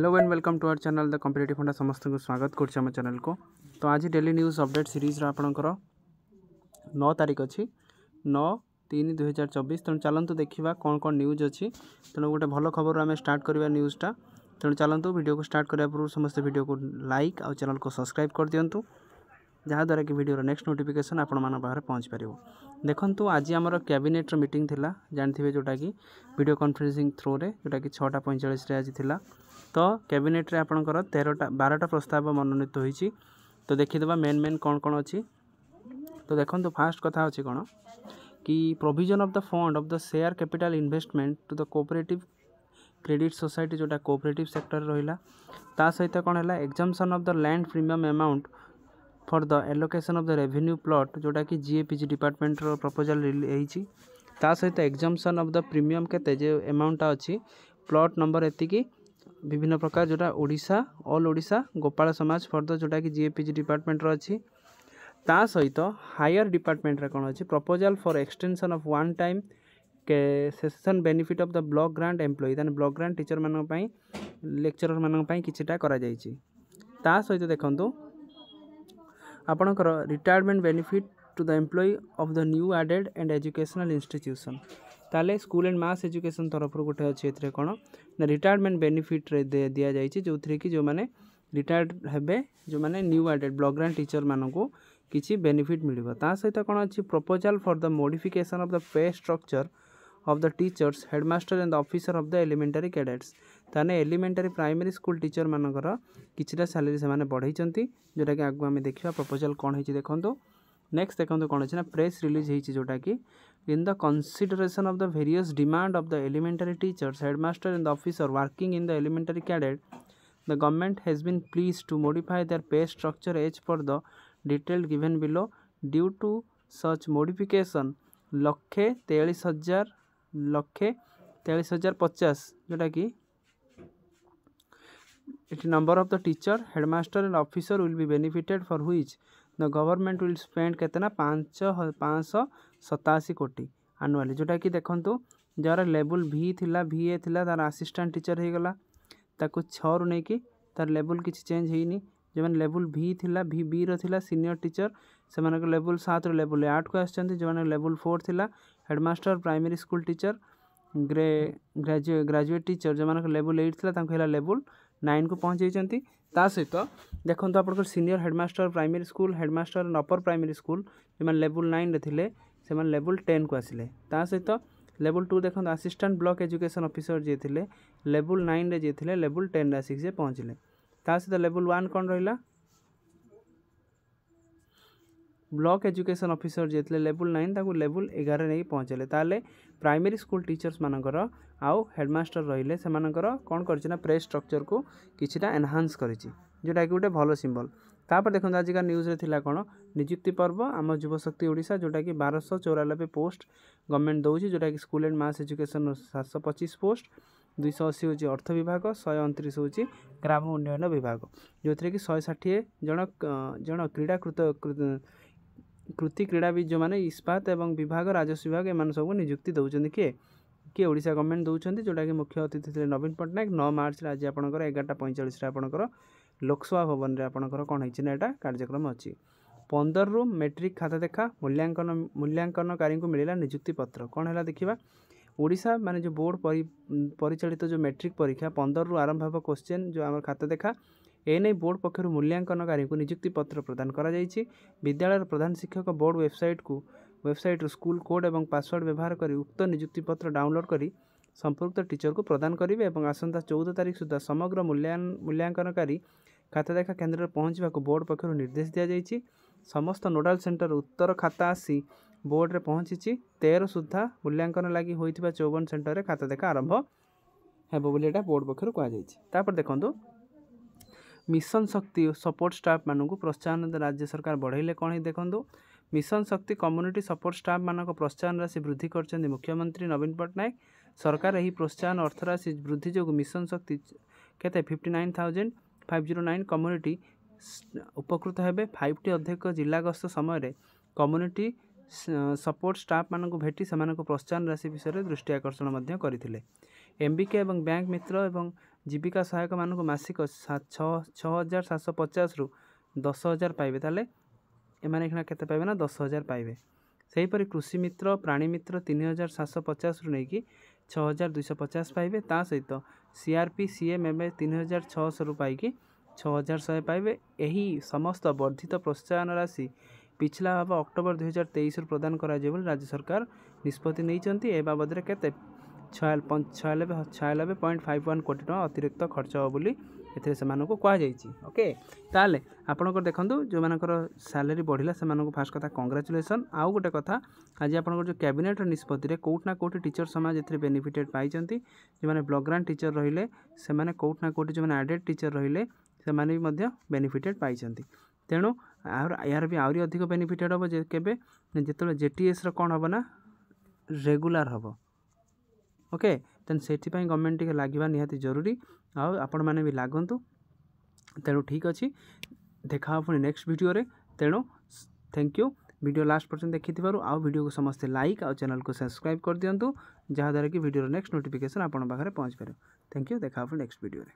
hello and welcome to our channel the competitive funda সমস্ত স্বাগত করছি আমার চ্যানেলকে তো আজ ডেলি নিউজ অপডেট সিরিজর আপনার নଅ তারিখ অছি নଅ তিন দুই হাজার চবিশ তেমন চালু দেখা কোণ কোণ নিউজ অছি তেমন গোটে ভালো খবর আমি স্টার্ট করা নিউজটা তেমন চালু ভিডিওকে স্টার্ট করা পূর্ব সমস্ত ভিডিওকে লাইক আ চ্যানেলকে সবসক্রাইব করে দিও ଯାହାଦ୍ୱାରା କି ଭିଡ଼ିଓର ନେକ୍ସଟ ନୋଟିଫିକେସନ୍ ଆପଣମାନଙ୍କ ପାଖରେ ପହଞ୍ଚିପାରିବ ଦେଖନ୍ତୁ ଆଜି ଆମର କ୍ୟାବିନେଟ୍ର ମିଟିଂ ଥିଲା ଜାଣିଥିବେ ଯେଉଁଟାକି ଭିଡ଼ିଓ କନଫରେନ୍ସିଂ ଥ୍ରୋରେ ଯେଉଁଟାକି ଛଅଟା ପଇଁଚାଳିଶରେ ଆଜି ଥିଲା ତ କ୍ୟାବିନେଟ୍ରେ ଆପଣଙ୍କର ତେରଟା ବାରଟା ପ୍ରସ୍ତାବ ମନୋନୀତ ହୋଇଛି ତ ଦେଖିଦେବା ମେନ୍ ମେନ୍ କ'ଣ କ'ଣ ଅଛି ତ ଦେଖନ୍ତୁ ଫାର୍ଷ୍ଟ କଥା ଅଛି କ'ଣ କି provision of the fund of the share capital investment to the cooperative credit society ଯେଉଁଟା କୋଅପରେଟିଭ୍ ସେକ୍ଟର ରହିଲା ତା ସହିତ କ'ଣ ହେଲା exemption of the land premium amount for the allocation of the revenue plot ଯେଉଁଟାକି ଜି ଏ ପି ଜି ଡିପାର୍ଟମେଣ୍ଟର proposal ହେଇଛି ତା ସହିତ ଏକ୍ଜାମ୍ସନ୍ ଅଫ୍ ଦ ପ୍ରିମିୟମ୍ କେତେ ଯେଉଁ ଆମାଉଣ୍ଟଟା ଅଛି ପ୍ଲଟ୍ ନମ୍ବର ଏତିକି ବିଭିନ୍ନ ପ୍ରକାର ଯେଉଁଟା ଓଡ଼ିଶା ଅଲ୍ ଓଡ଼ିଶା ଗୋପାଳ ସମାଜ ଫର୍ଦ୍ଦ ଯେଉଁଟାକି ଜି ଏ ପି ଜି ଡିପାର୍ଟମେଣ୍ଟର ଅଛି ତା ସହିତ ହାୟର ଡିପାର୍ଟମେଣ୍ଟରେ କ'ଣ ଅଛି proposal for extension of one time session benefit of the block grant employee ତାହେଲେ ବ୍ଲକ୍ ଗ୍ରାଣ୍ଟ ଟିଚର୍ମାନଙ୍କ ପାଇଁ ଲେକ୍ଚରର୍ମାନଙ୍କ ପାଇଁ କିଛିଟା କରାଯାଇଛି ତା ସହିତ ଦେଖନ୍ତୁ ଆପଣଙ୍କର retirement benefit to the employee of the new aided and educational institution ତାହେଲେ ସ୍କୁଲ ଆଣ୍ଡ ମାସ୍ ଏଜୁକେସନ୍ ତରଫରୁ ଗୋଟେ ଅଛି ଏଥିରେ କ'ଣ ନା ରିଟାୟାରମେଣ୍ଟ ବେନିଫିଟ୍ରେ ଦିଆଯାଇଛି ଯେଉଁଥିରେ କି ଯେଉଁମାନେ ରିଟାୟାର୍ଡ଼ ହେବେ ଯେଉଁମାନେ ନ୍ୟୁ ଆଡ଼େଡ଼୍ ବ୍ଲକ୍ ଗ୍ରାଣ୍ଡ ଟିଚର୍ମାନଙ୍କୁ କିଛି ବେନିଫିଟ୍ ମିଳିବ ତା ସହିତ କ'ଣ ଅଛି proposal for the modification of the pay structure of the teachers headmaster and officer of the elementary cadets तेने एलिमेंटरी प्राइमरी स्कूल टीचर मानक किसीटा सैलरी से बढ़ई जोटा कि आगे आम देखा प्रपोजाल कौन हो देखो नेक्स्ट देखो कौन है ना प्रेस रिलीज जोटा कि in the consideration of the various demand of the elementary teachers headmaster and officer working in the elementary cadet the government has been pleased to modify their pay structure as per the detail given below due to such modification लक्षे तेयास हजार ଲକ୍ଷେ ତେୟାଳିଶ ହଜାର ପଚାଶ ଯେଉଁଟାକି ଏଠି number of the teacher headmaster and officer will be benefited for which the government will spend କେତେ ନା ପାଞ୍ଚ ପାଞ୍ଚଶହ ସତାଅଶୀ କୋଟି ଆନୁଆଲି ଯେଉଁଟାକି ଦେଖନ୍ତୁ ଯାହାର ଲେବୁଲ୍ ଭି ଥିଲା ଭି ଏ ଥିଲା ତାର ଆସିଷ୍ଟାଣ୍ଟ ଟିଚର ହେଇଗଲା ତାକୁ ଛଅରୁ ନେଇକି ତାର ଲେବୁଲ୍ କିଛି ଚେଞ୍ଜ ହେଇନି ଯେଉଁମାନେ ଲେବୁଲ୍ ଭି ଥିଲା ଭି ବିର ଥିଲା ସିନିୟର୍ ଟିଚର୍ ସେମାନଙ୍କ ଲେବୁଲ୍ ସାତରୁ ଲେବୁଲ୍ ଆଠକୁ ଆସିଛନ୍ତି ଯେଉଁମାନଙ୍କ ଲେବୁଲ୍ ଫୋର୍ ଥିଲା ହେଡ଼ମାଷ୍ଟର୍ ପ୍ରାଇମେରୀ ସ୍କୁଲ୍ ଟିଚର୍ ଗ୍ରେ ଗ୍ରାଜୁଏ ଗ୍ରାଜୁଏଟ୍ ଟିଚର୍ ଯେଉଁମାନଙ୍କ ଲେବୁଲ୍ ଏଇଟ୍ ଥିଲା ତାଙ୍କୁ ହେଲା ଲେବୁଲ୍ ନାଇନ୍କୁ ପହଞ୍ଚାଇଛନ୍ତି ତା ସହିତ ଦେଖନ୍ତୁ ଆପଣଙ୍କର senior headmaster primary school headmaster upper primary school ଯେଉଁମାନେ ଲେବୁଲ୍ ନାଇନ୍ରେ ଥିଲେ ସେମାନେ ଲେବୁଲ୍ ଟେନ୍କୁ ଆସିଲେ ତା ସହିତ ଲେବୁଲ୍ ଟୁ ଦେଖନ୍ତୁ ଆସିଷ୍ଟାଣ୍ଟ ବ୍ଲକ୍ ଏଜୁକେସନ୍ ଅଫିସର ଯିଏ ଥିଲେ ଲେବୁଲ୍ ନାଇନ୍ରେ ଯିଏ ଥିଲେ ଲେବୁଲ୍ ଟେନ୍ରେ ଆସିକି ସେ ପହଞ୍ଚିଲେ सहित लेवल वन कौन रहा ब्लॉक एजुकेशन ऑफिसर जी थे लेवल नाइन तक लेवल एगार नहीं पहुँचे तेल प्राइमरी स्कूल टीचर्स मानकर आउ हेडमास्टर रही है कौन कर प्रेस स्ट्रक्चर को किसी एनहांस कर जोटा कि गोटे भल सिंबल तापर देखते आज का न्यूज़ थिला कौन निजुक्ति पर्व आम जुवशक्ति ओडा जोटा कि बारश चौरानबे पोस्ट गवर्नमेंट दौर जोटा कि स्कूल एंड मस एजुकेशन सात सौ पचीस पोस्ट ଦୁଇଶହ ଅଶୀ ହେଉଛି ଅର୍ଥ ବିଭାଗ ଶହେ ଅଣତିରିଶ ହେଉଛି ଗ୍ରାମ ଉନ୍ନୟନ ବିଭାଗ ଯେଉଁଥିରେ କି ଶହେ ଷାଠିଏ ଜଣ ଜଣ କ୍ରୀଡ଼ାକୃତ କୃତି କ୍ରୀଡ଼ାବିତ ଯେଉଁମାନେ ଇସ୍ପାତ ଏବଂ ବିଭାଗ ରାଜସ୍ୱ ବିଭାଗ ଏମାନେ ସବୁ ନିଯୁକ୍ତି ଦେଉଛନ୍ତି କିଏ କିଏ ଓଡ଼ିଶା ଗଭର୍ଣ୍ଣମେଣ୍ଟ ଦେଉଛନ୍ତି ଯେଉଁଟାକି ମୁଖ୍ୟ ଅତିଥି ଥିଲେ ନବୀନ ପଟ୍ଟନାୟକ ନଅ ମାର୍ଚ୍ଚରେ ଆଜି ଆପଣଙ୍କର ଏଗାରଟା ପଇଁଚାଳିଶରେ ଆପଣଙ୍କର ଲୋକସଭା ଭବନରେ ଆପଣଙ୍କର କ'ଣ ହେଇଛି ନା ଏଇଟା କାର୍ଯ୍ୟକ୍ରମ ଅଛି ପନ୍ଦରରୁ ମେଟ୍ରିକ୍ ଖାତା ଦେଖା ମୂଲ୍ୟାଙ୍କନ ମୂଲ୍ୟାଙ୍କନକାରୀଙ୍କୁ ମିଳିଲା ନିଯୁକ୍ତି ପତ୍ର କ'ଣ ହେଲା ଦେଖିବା ଓଡ଼ିଶା ମାନେ ଯେଉଁ ବୋର୍ଡ଼ ପରିଚାଳିତ ଯେଉଁ ମେଟ୍ରିକ୍ ପରୀକ୍ଷା ପନ୍ଦରରୁ ଆରମ୍ଭ ହେବ କୋଶ୍ଚିନ୍ ଯେଉଁ ଆମର ଖାତା ଦେଖା ଏ ନେଇ ବୋର୍ଡ଼ ପକ୍ଷରୁ ମୂଲ୍ୟାଙ୍କନକାରୀଙ୍କୁ ନିଯୁକ୍ତି ପତ୍ର ପ୍ରଦାନ କରାଯାଇଛି ବିଦ୍ୟାଳୟର ପ୍ରଧାନ ଶିକ୍ଷକ ବୋର୍ଡ଼ ୱେବସାଇଟ୍କୁ ୱେବସାଇଟ୍ରୁ ସ୍କୁଲ୍ କୋଡ଼୍ ଏବଂ ପାସୱାର୍ଡ଼ ବ୍ୟବହାର କରି ଉକ୍ତ ନିଯୁକ୍ତି ପତ୍ର ଡାଉନଲୋଡ଼୍ କରି ସମ୍ପୃକ୍ତ ଟିଚରକୁ ପ୍ରଦାନ କରିବେ ଏବଂ ଆସନ୍ତା ଚଉଦ ତାରିଖ ସୁଦ୍ଧା ସମଗ୍ର ମୂଲ୍ୟାଙ୍କନକାରୀ ଖାତା ଦେଖା କେନ୍ଦ୍ରରେ ପହଞ୍ଚିବାକୁ ବୋର୍ଡ଼ ପକ୍ଷରୁ ନିର୍ଦ୍ଦେଶ ଦିଆଯାଇଛି ସମସ୍ତ ନୋଡ଼ାଲ୍ ସେଣ୍ଟର ଉତ୍ତର ଖାତା ଆସି ବୋର୍ଡରେ ପହଞ୍ଚିଛି ତେର ସୁଦ୍ଧା ମୂଲ୍ୟାଙ୍କନ ଲାଗି ହୋଇଥିବା ଚଉବନ ସେଣ୍ଟରରେ ଖାତା ଦେଖା ଆରମ୍ଭ ହେବ ବୋଲି ଏଇଟା ବୋର୍ଡ ପକ୍ଷରୁ କୁହାଯାଇଛି ତାପରେ ଦେଖନ୍ତୁ ମିଶନ ଶକ୍ତି ସପୋର୍ଟ ଷ୍ଟାଫ୍ମାନଙ୍କୁ ପ୍ରୋତ୍ସାହନ ରାଜ୍ୟ ସରକାର ବଢ଼େଇଲେ କ'ଣ ହିଁ ଦେଖନ୍ତୁ ମିଶନ ଶକ୍ତି କମ୍ୟୁନିଟି ସପୋର୍ଟ ଷ୍ଟାଫ୍ମାନଙ୍କ ପ୍ରୋତ୍ସାହନ ରାଶି ବୃଦ୍ଧି କରିଛନ୍ତି ମୁଖ୍ୟମନ୍ତ୍ରୀ ନବୀନ ପଟ୍ଟନାୟକ ସରକାର ଏହି ପ୍ରୋତ୍ସାହନ ଅର୍ଥରାଶି ବୃଦ୍ଧି ଯୋଗୁଁ ମିଶନ ଶକ୍ତି କେତେ fifty nine thousand five zero nine community ଉପକୃତ ହେବେ ଫାଇଭ୍ ଟି ଅଧ୍ୟକ୍ଷ ଜିଲ୍ଲା ଗସ୍ତ ସମୟରେ କମ୍ୟୁନିଟି ସପୋର୍ଟ ଷ୍ଟାଫ୍ମାନଙ୍କୁ ଭେଟି ସେମାନଙ୍କୁ ପ୍ରୋତ୍ସାହନ ରାଶି ବିଷୟରେ ଦୃଷ୍ଟି ଆକର୍ଷଣ ମଧ୍ୟ କରିଥିଲେ ଏମ୍ ବି କେ ଏବଂ ବ୍ୟାଙ୍କ ମିତ୍ର ଏବଂ ଜୀବିକା ସହାୟକମାନଙ୍କୁ ମାସିକ ଛଅ ଛଅ ହଜାର ସାତଶହ ପଚାଶରୁ ଦଶ ହଜାର ପାଇବେ ତାହେଲେ ଏମାନେ ଏଇନା କେତେ ପାଇବେ ନା ଦଶ ହଜାର ପାଇବେ ସେହିପରି କୃଷି ମିତ୍ର ପ୍ରାଣୀ ମିତ୍ର ତିନି ହଜାର ସାତଶହ ପଚାଶରୁ ନେଇକି ଛଅ ହଜାର ଦୁଇଶହ ପଚାଶ ପାଇବେ ତା ସହିତ C R P C M ଏବେ ତିନି ହଜାର ଛଅଶହରୁ ପାଇକି ଛଅ ହଜାର ଶହେ ପାଇବେ ଏହି ସମସ୍ତ ବର୍ଦ୍ଧିତ ପ୍ରୋତ୍ସାହନ ରାଶି পিছলা হব অক্টোবর দুই হাজার তেইশর প্রদান করা বলে রাজ্য সরকার নিষ্পতি নিয়েছেন এ বাবদরে কেতে ছয়ানবে ছয়ানবে পয়েন্ট ফাইভ ওয়ান কোটি টাকা অতিরিক্ত খরচ হব বলে এতে সে কুযাই ওকে তাহলে আপনার দেখুন যে স্যালারি বড়া সে ফার্স্ট কথা কংগ্রাচুলেসন আউ গোটে কথা আজ আপনার যে ক্যাবিনেটর নিষ্পতি কোটি না কোটি টিচর সমাজ এতে বেনিফিটেড পাই যে ব্লগ্রান্ড টিচর রহলে সে কোটি না কোটি যে আডেড টিচর রহলে সে বেনিফিটেড পাই তেণু यार भी आहरी अधिक बेनिफिटेड हम के जो जे टी एस रण हम ना रेगुलर हम ओके से गवर्नमेंट टे लगे निहती जरूरी आपण मैंने भी लगतु तेणु ठीक अच्छे देखा पीछे नेक्स्ट भिडियो तेणु थैंक यू वीडियो लास्ट पर्यटन देखी थी आउ वीडियो को समस्ते लाइक आउ चैनल को सब्सक्राइब कर दिंतु जहाद्वारा कि भिडर नेक्स्ट नोटिफिकेशन आप पहुँच पारे थैंक यू देखा पीछे नेक्स्ट भिडियो